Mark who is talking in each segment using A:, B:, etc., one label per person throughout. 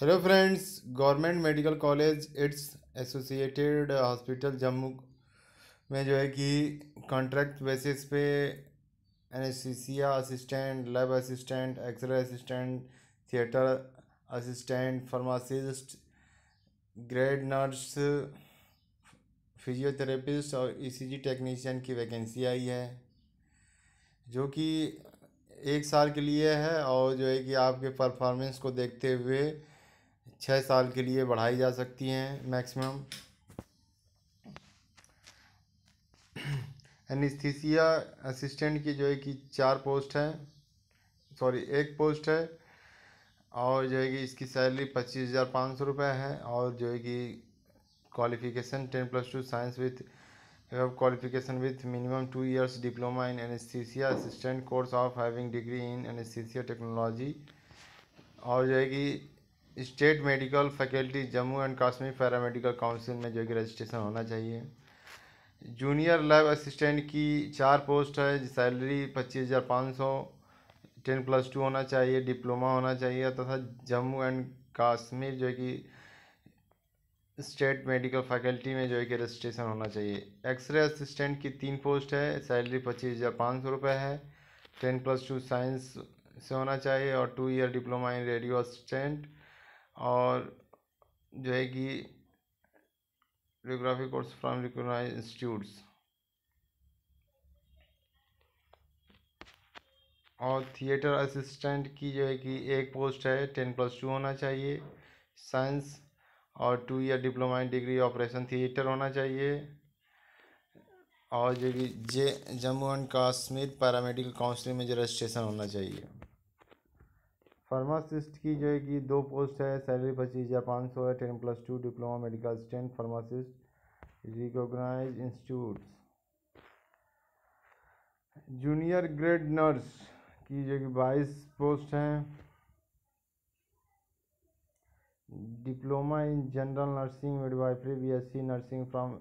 A: Hello friends government medical college it's associated hospital Jammu में जो है कि कॉन्ट्रैक्ट बेसिस पे anaesthesia assistant lab assistant x-ray assistant theatre assistant pharmacist grade nurse physiotherapist और ECG technician की vacancy आई है, जो कि एक साल के लिए है और जो है कि आपके परफॉर्मेंस को देखते हुए छः साल के लिए बढ़ाई जा सकती हैं मैक्सिमम। एनिस्थीसिया असिस्टेंट की जो है कि चार पोस्ट है, सॉरी, एक पोस्ट है और जो है कि इसकी सैलरी पच्चीस हज़ार पाँच सौ रुपये है और जो है कि qualification ten plus two science with qualification with minimum two years diploma in anaesthesia assistant course of having degree in anaesthesia technology. और जो है कि state medical faculty Jammu and Kashmir paramedical council में जो कि रजिस्ट्रेशन होना चाहिए। Junior lab assistant की चार पोस्ट है सैलरी पच्चीस हज़ार पाँच सौ, टेन प्लस टू होना चाहिए, डिप्लोमा होना चाहिए, तथा जम्मू एंड कश्मीर जो कि स्टेट मेडिकल फैकल्टी में जो है कि रजिस्ट्रेशन होना चाहिए। एक्सरे असिस्टेंट की तीन पोस्ट है, सैलरी पच्चीस हज़ार पाँच सौ रुपये है, टेन प्लस टू साइंस से होना चाहिए, और two year diploma in radio assistant और जो है कि radiography course from recognise institutes और थिएटर असिस्टेंट की जो है कि एक पोस्ट है टेन प्लस टू होना चाहिए साइंस और two year diploma in degree operation theatre होना चाहिए। और जो कि J Jammu and Kashmir paramedical council में जो रजिस्ट्रेशन होना चाहिए। फार्मासिस्ट की जो है कि दो पोस्ट है, सैलरी पच्चीस हज़ार पाँच सौ है, ten plus two diploma, medical assistant, pharmacist recognise institute junior grade nurse की जो कि बाईस पोस्ट हैं। Diploma in general nursing, midwifery, BSc nursing from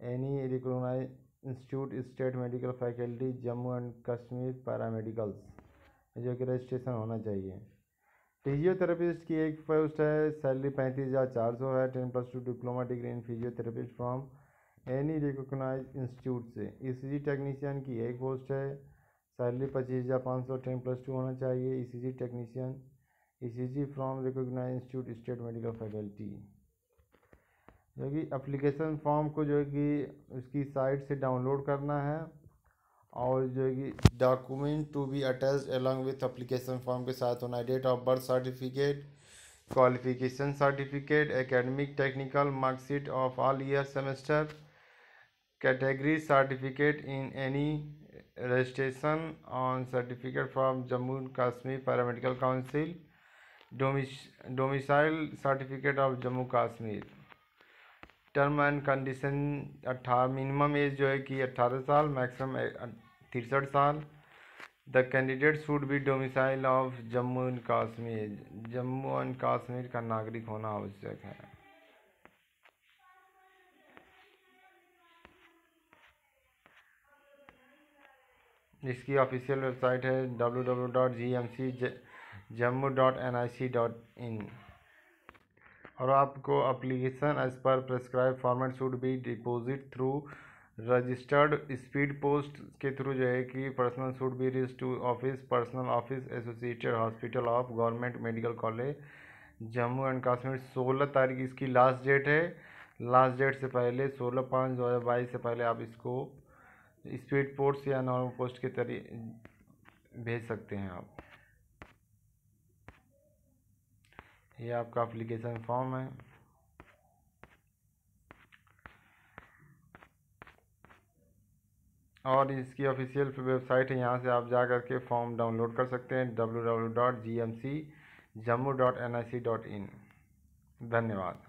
A: any recognise institute, state medical faculty, Jammu and Kashmir paramedicals. जो कि registration होना चाहिए। Physiotherapist की एक पोस्ट है सैलरी पैंतीस हज़ार चार सौ है ten plus two diploma degree in physiotherapist from any recognise institute से। ईसीजी टेक्नीशियन की एक पोस्ट है सैलरी पच्चीस हज़ार पाँच सौ टेन प्लस टू होना चाहिए। ECG technician ECG from recognise institute state medical faculty जो कि अप्लीकेशन फॉर्म को जो है कि उसकी साइट से डाउनलोड करना है। और जो है कि document to be attach along with application form के साथ होना date of birth certificate qualification certificate academic technical marksheet of all year semester category certificate in any registration on certificate from Jammu Kashmir paramedical council domicile domicile certificate of Jammu Kashmir term and condition अट्ठारह minimum age जो है कि अट्ठारह साल maximum तिरसठ साल। The candidate should be domicile of Jammu and Kashmir Jammu and Kashmir का नागरिक होना आवश्यक है। इसकी ऑफिशियल वेबसाइट है W W dot G M C Jammu dot N I C dot in और आपको application as per prescribe format should be deposit through registered speed post के थ्रू जो है कि personal should be reach to office personal office associated hospital of government medical college Jammu and Kashmir सोलह तारीख इसकी last date है। Last date से पहले सोलह पाँच दो हज़ार बाईस से पहले आप इसको स्पीड पोस्ट या नॉर्मल पोस्ट के तरी, भेज सकते हैं आप। ये आपका अप्लीकेशन फॉर्म है। और इसकी ऑफिशियल वेबसाइट है, यहाँ से आप जा करके फॉर्म डाउनलोड कर सकते हैं W W dot G M C Jammu dot N I C dot in. धन्यवाद।